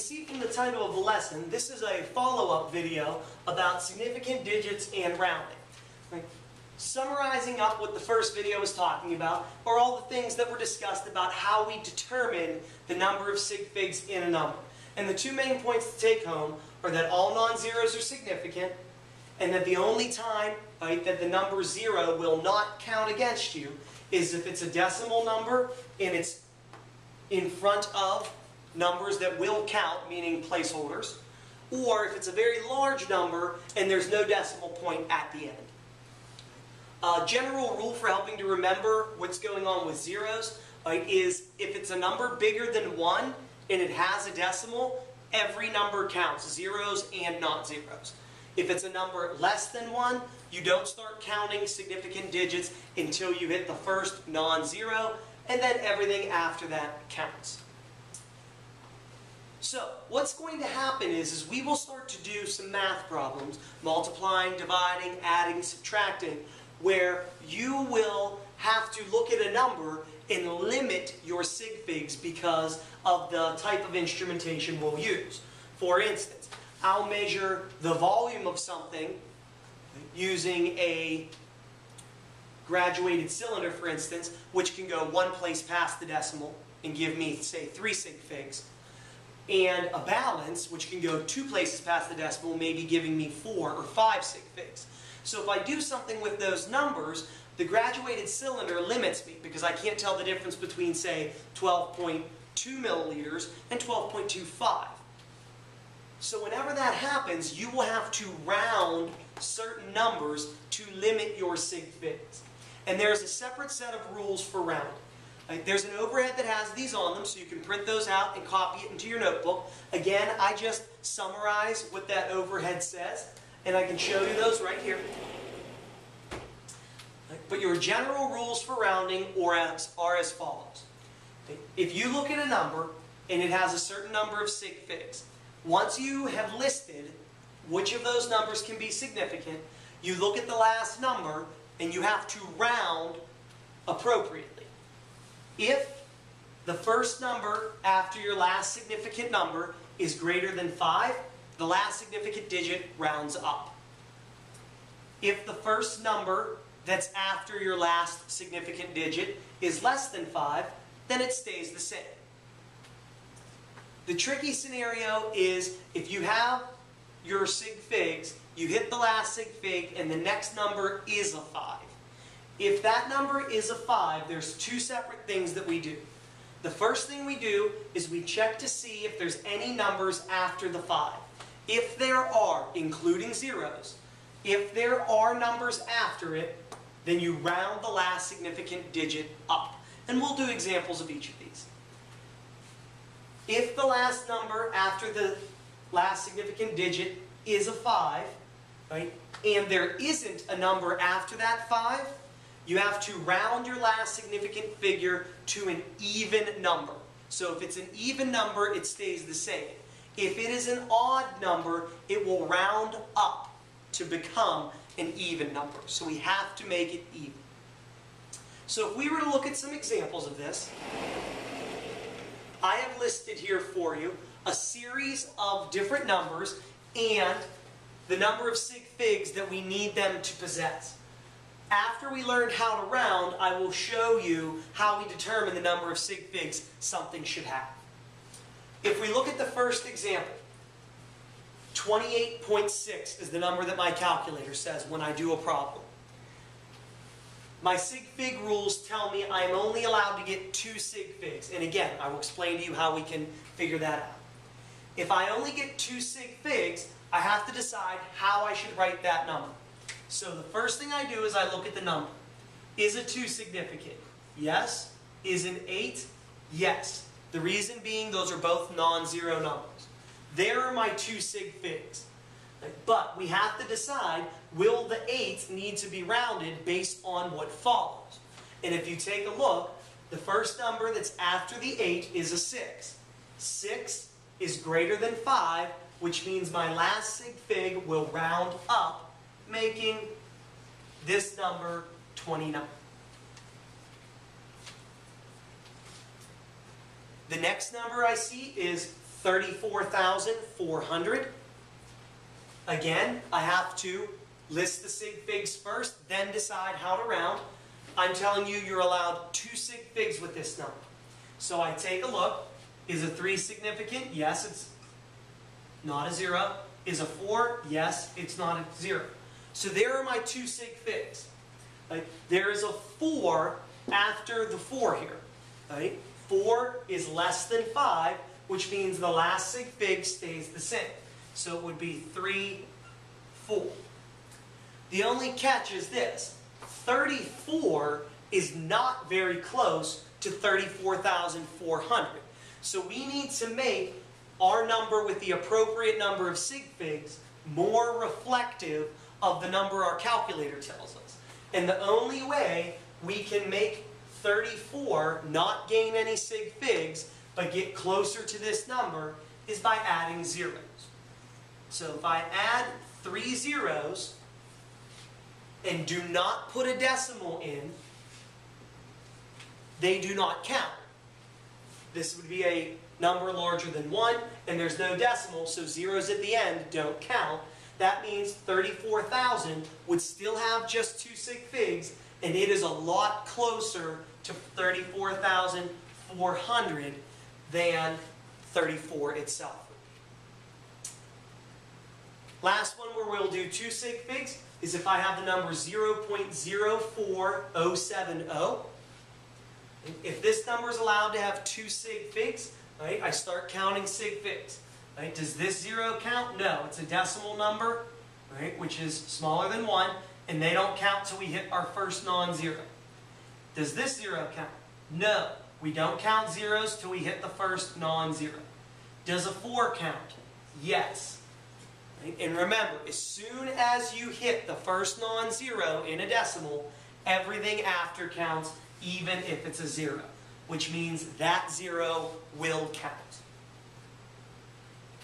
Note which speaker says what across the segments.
Speaker 1: see from the title of the lesson, this is a follow-up video about significant digits and rounding. Summarizing up what the first video was talking about are all the things that were discussed about how we determine the number of sig figs in a number. And the two main points to take home are that all non-zeros are significant and that the only time right, that the number zero will not count against you is if it's a decimal number and it's in front of numbers that will count, meaning placeholders, or if it's a very large number and there's no decimal point at the end. A general rule for helping to remember what's going on with zeros right, is if it's a number bigger than 1 and it has a decimal, every number counts, zeros and not zeros. If it's a number less than 1, you don't start counting significant digits until you hit the first non-zero, and then everything after that counts. So, what's going to happen is, is we will start to do some math problems, multiplying, dividing, adding, subtracting, where you will have to look at a number and limit your sig figs because of the type of instrumentation we'll use. For instance, I'll measure the volume of something using a graduated cylinder, for instance, which can go one place past the decimal and give me, say, three sig figs, and a balance, which can go two places past the decimal, maybe giving me four or five sig figs. So if I do something with those numbers, the graduated cylinder limits me because I can't tell the difference between, say, 12.2 milliliters and 12.25. So whenever that happens, you will have to round certain numbers to limit your sig figs. And there's a separate set of rules for rounding. There's an overhead that has these on them, so you can print those out and copy it into your notebook. Again, I just summarize what that overhead says, and I can show you those right here. But your general rules for rounding are as, are as follows. If you look at a number, and it has a certain number of sig figs, once you have listed which of those numbers can be significant, you look at the last number and you have to round appropriately. If the first number after your last significant number is greater than 5, the last significant digit rounds up. If the first number that's after your last significant digit is less than 5, then it stays the same. The tricky scenario is if you have your sig figs, you hit the last sig fig, and the next number is a 5. If that number is a 5, there's two separate things that we do. The first thing we do is we check to see if there's any numbers after the 5. If there are, including zeros, if there are numbers after it, then you round the last significant digit up. And we'll do examples of each of these. If the last number after the last significant digit is a 5, right, and there isn't a number after that 5, you have to round your last significant figure to an even number. So if it's an even number, it stays the same. If it is an odd number, it will round up to become an even number. So we have to make it even. So if we were to look at some examples of this, I have listed here for you a series of different numbers and the number of sig figs that we need them to possess. After we learn how to round, I will show you how we determine the number of sig figs something should have. If we look at the first example, 28.6 is the number that my calculator says when I do a problem. My sig fig rules tell me I'm only allowed to get two sig figs. And again, I will explain to you how we can figure that out. If I only get two sig figs, I have to decide how I should write that number. So the first thing I do is I look at the number. Is a 2 significant? Yes. Is an 8? Yes. The reason being those are both non-zero numbers. There are my two sig figs. But we have to decide, will the 8 need to be rounded based on what follows? And if you take a look, the first number that's after the 8 is a 6. 6 is greater than 5, which means my last sig fig will round up, making this number 29. The next number I see is 34,400. Again, I have to list the sig figs first, then decide how to round. I'm telling you, you're allowed two sig figs with this number. So I take a look. Is a 3 significant? Yes, it's not a 0. Is a 4? Yes, it's not a 0. So there are my two sig figs. Right? There is a 4 after the 4 here. Right? 4 is less than 5, which means the last sig fig stays the same. So it would be 3, 4. The only catch is this. 34 is not very close to 34,400. So we need to make our number with the appropriate number of sig figs more reflective of the number our calculator tells us. And the only way we can make 34 not gain any sig figs, but get closer to this number, is by adding zeros. So if I add three zeros and do not put a decimal in, they do not count. This would be a number larger than 1, and there's no decimal, so zeros at the end don't count. That means 34,000 would still have just two sig figs, and it is a lot closer to 34,400 than 34 itself. Last one where we'll do two sig figs is if I have the number 0.04070. If this number is allowed to have two sig figs, right, I start counting sig figs. Right? Does this zero count? No, it's a decimal number, right, which is smaller than 1, and they don't count till we hit our first non-zero. Does this zero count? No, we don't count zeros till we hit the first non-zero. Does a 4 count? Yes. And remember, as soon as you hit the first non-zero in a decimal, everything after counts even if it's a zero, which means that zero will count.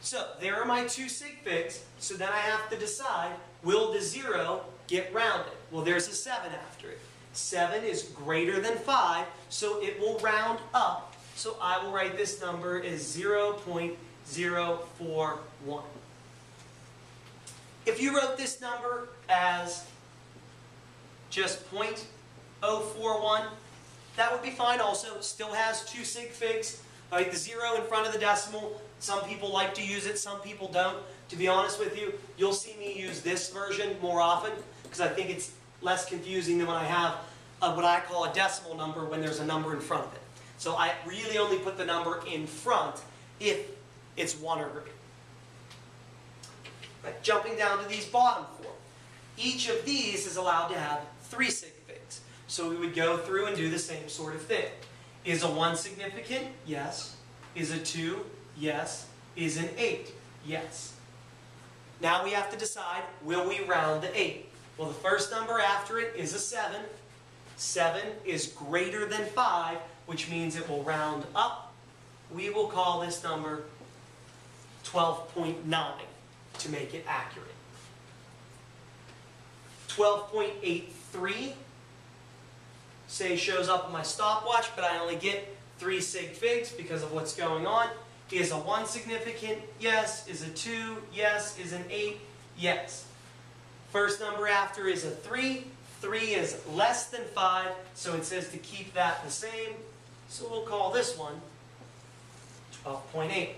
Speaker 1: So there are my two sig figs, so then I have to decide, will the zero get rounded? Well, there's a 7 after it. 7 is greater than 5, so it will round up. So I will write this number as 0.041. If you wrote this number as just 0.041, that would be fine also. Still has two sig figs. Right, the zero in front of the decimal. Some people like to use it, some people don't. To be honest with you, you'll see me use this version more often because I think it's less confusing than when I have a, what I call a decimal number when there's a number in front of it. So I really only put the number in front if it's one or. Right, jumping down to these bottom four. Each of these is allowed to have three sig figs. So we would go through and do the same sort of thing. Is a 1 significant? Yes. Is a 2? Yes. Is an 8? Yes. Now we have to decide, will we round to 8? Well, the first number after it is a 7. 7 is greater than 5, which means it will round up. We will call this number 12.9 to make it accurate. 12.83 say shows up on my stopwatch, but I only get three sig figs because of what's going on. Is a 1 significant? Yes. Is a 2? Yes. Is an 8? Yes. First number after is a 3. 3 is less than 5, so it says to keep that the same. So we'll call this one 12.8.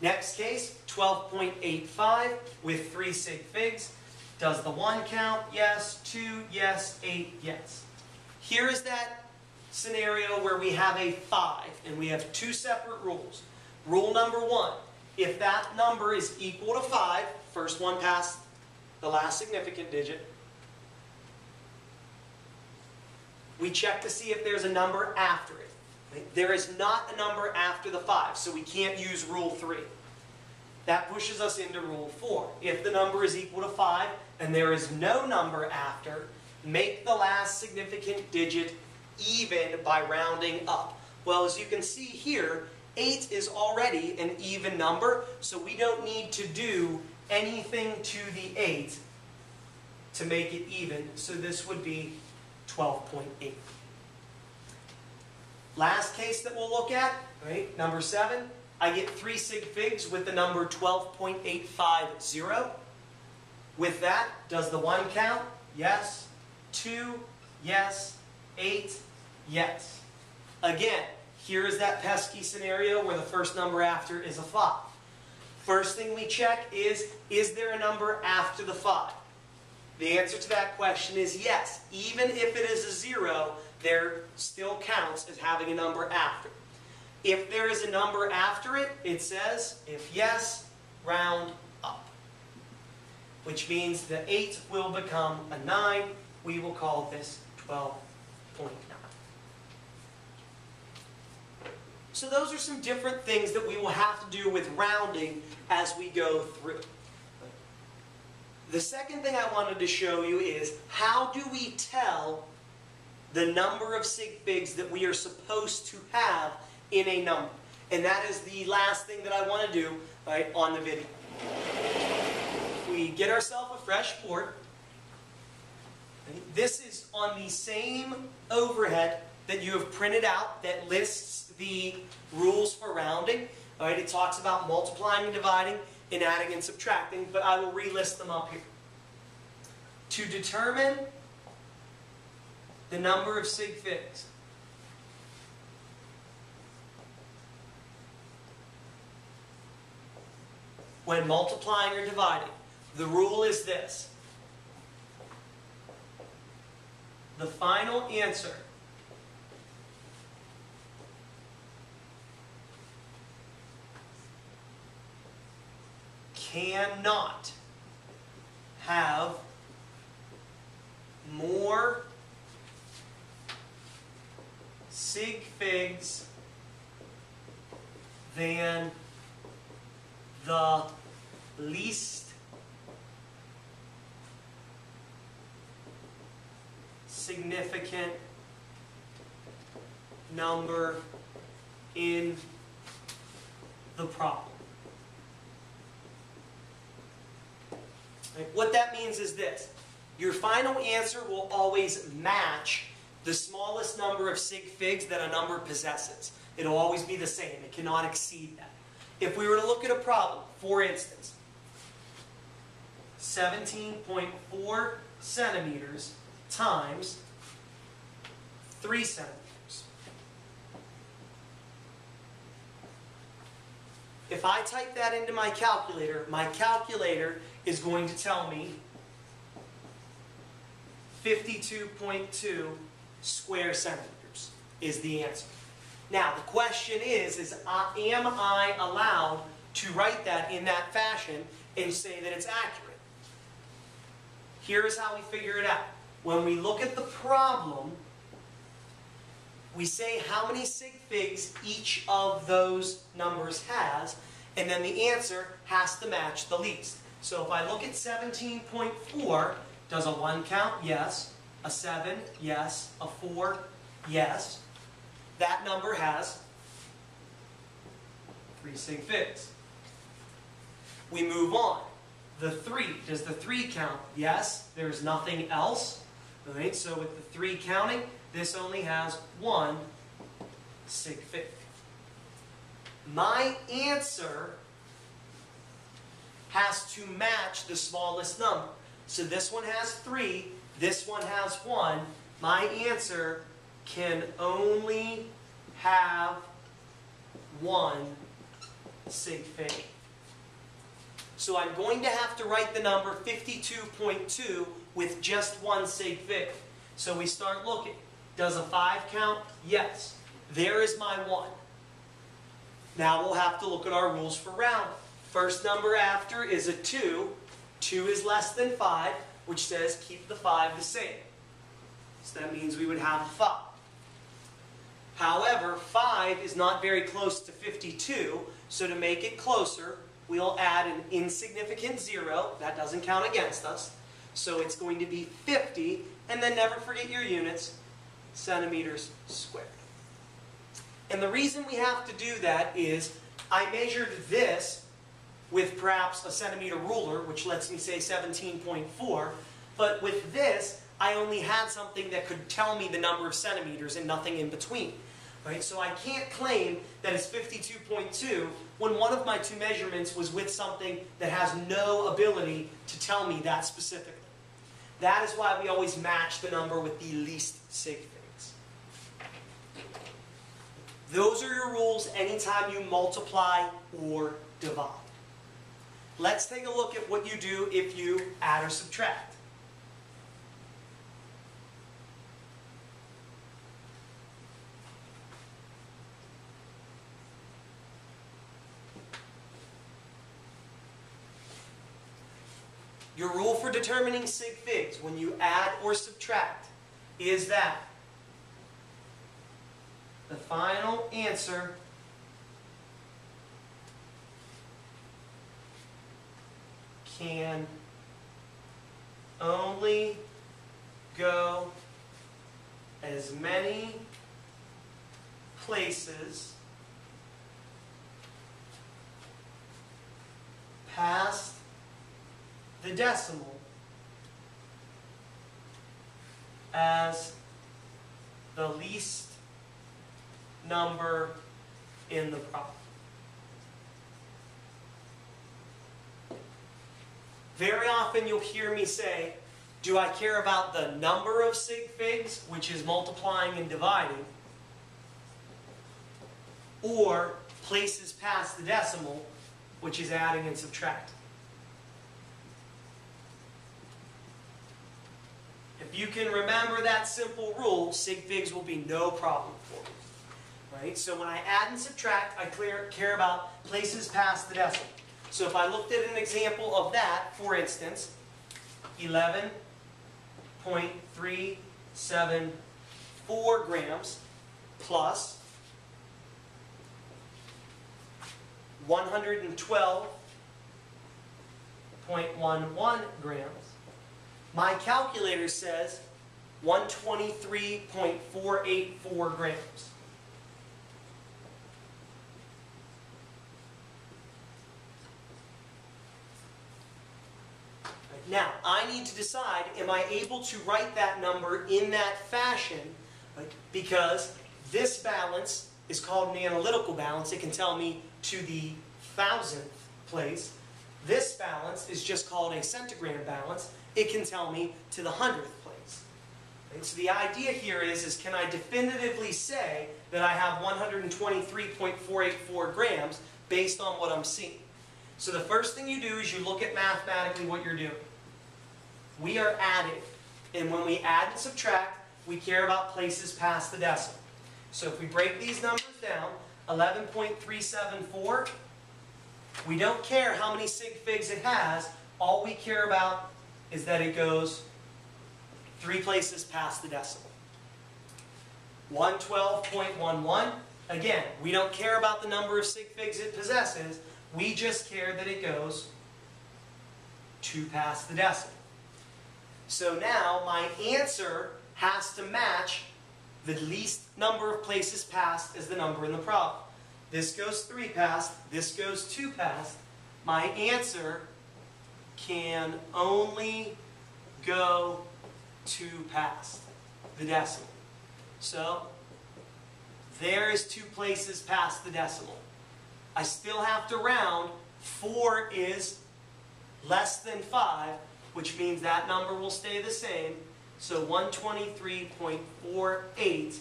Speaker 1: Next case, 12.85 with 3 sig figs. Does the 1 count? Yes. 2? Yes. 8? Yes. Here is that scenario where we have a 5 and we have two separate rules. Rule number 1, if that number is equal to 5, first one past the last significant digit, we check to see if there's a number after it. There is not a number after the 5, so we can't use Rule 3. That pushes us into Rule 4. If the number is equal to 5 and there is no number after, make the last significant digit even by rounding up. Well, as you can see here, 8 is already an even number, so we don't need to do anything to the 8 to make it even, so this would be 12.8. Last case that we'll look at, right, number seven, I get three sig figs with the number 12.850. With that, does the one count? Yes. Two, yes. Eight, yes. Again, here is that pesky scenario where the first number after is a 5. First thing we check is, is there a number after the 5? The answer to that question is yes. Even if it is a 0, there still counts as having a number after. If there is a number after it, it says, if yes, round up. Which means the 8 will become a 9. We will call this 12.9. So those are some different things that we will have to do with rounding as we go through. The second thing I wanted to show you is how do we tell the number of sig figs that we are supposed to have in a number. And that is the last thing that I want to do right, on the video. We get ourselves a fresh board. This is on the same overhead that you have printed out that lists the rules for rounding. All right, it talks about multiplying and dividing and adding and subtracting, but I will relist them up here. To determine the number of sig figs, when multiplying or dividing, the rule is this. The final answer cannot have more sig figs than the least significant number in the problem. What that means is this. Your final answer will always match the smallest number of sig figs that a number possesses. It'll always be the same. It cannot exceed that. If we were to look at a problem, for instance, 17.4 centimeters times 3 centimeters. If I type that into my calculator, my calculator is going to tell me 52.2 square centimeters is the answer. Now, the question is, is uh, am I allowed to write that in that fashion and say that it's accurate? Here's how we figure it out. When we look at the problem, we say how many sig figs each of those numbers has, and then the answer has to match the least. So if I look at 17.4, does a 1 count? Yes. A 7? Yes. A 4? Yes that number has three sig figs. We move on. The 3, does the 3 count? Yes, there's nothing else. Right? So with the 3 counting, this only has one sig fig. My answer has to match the smallest number. So this one has 3, this one has 1. My answer can only have one sig fig. So I'm going to have to write the number 52.2 with just one sig fig. So we start looking. Does a 5 count? Yes. There is my 1. Now we'll have to look at our rules for rounding. First number after is a 2. 2 is less than 5, which says keep the 5 the same. So that means we would have 5. However, 5 is not very close to 52, so to make it closer, we'll add an insignificant 0. That doesn't count against us. So it's going to be 50, and then never forget your units, centimeters squared. And the reason we have to do that is I measured this with perhaps a centimeter ruler, which lets me say 17.4, but with this, I only had something that could tell me the number of centimeters and nothing in between. right? So I can't claim that it's 52.2 when one of my two measurements was with something that has no ability to tell me that specifically. That is why we always match the number with the least sig figs. Those are your rules anytime you multiply or divide. Let's take a look at what you do if you add or subtract. Your rule for determining sig figs when you add or subtract is that the final answer. Can only go as many places past the decimal as the least number in the problem. Very often you'll hear me say, do I care about the number of sig figs, which is multiplying and dividing, or places past the decimal, which is adding and subtracting? If you can remember that simple rule, sig figs will be no problem for you. Right? So when I add and subtract, I clear, care about places past the decimal. So if I looked at an example of that, for instance, 11.374 grams plus 112.11 grams, my calculator says 123.484 grams. Now, I need to decide, am I able to write that number in that fashion? Because this balance is called an analytical balance. It can tell me to the thousandth place. This balance is just called a centigram balance. It can tell me to the hundredth place. And so the idea here is, is can I definitively say that I have 123.484 grams based on what I'm seeing? So the first thing you do is you look at mathematically what you're doing we are adding. And when we add and subtract, we care about places past the decimal. So if we break these numbers down, 11.374, we don't care how many sig figs it has. All we care about is that it goes three places past the decimal. 112.11, again, we don't care about the number of sig figs it possesses. We just care that it goes two past the decimal. So now my answer has to match the least number of places past as the number in the problem. This goes 3 past, this goes 2 past. My answer can only go 2 past the decimal. So there is two places past the decimal. I still have to round. 4 is less than 5, which means that number will stay the same. So 123.48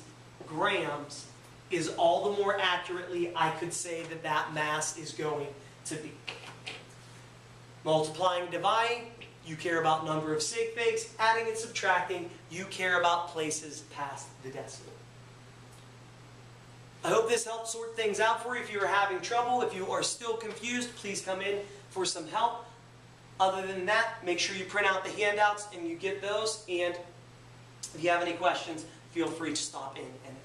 Speaker 1: grams is all the more accurately I could say that that mass is going to be. Multiplying and dividing, you care about number of sig figs. Adding and subtracting, you care about places past the decimal. I hope this helps sort things out for you. If you are having trouble, if you are still confused, please come in for some help. Other than that, make sure you print out the handouts and you get those. And if you have any questions, feel free to stop in and.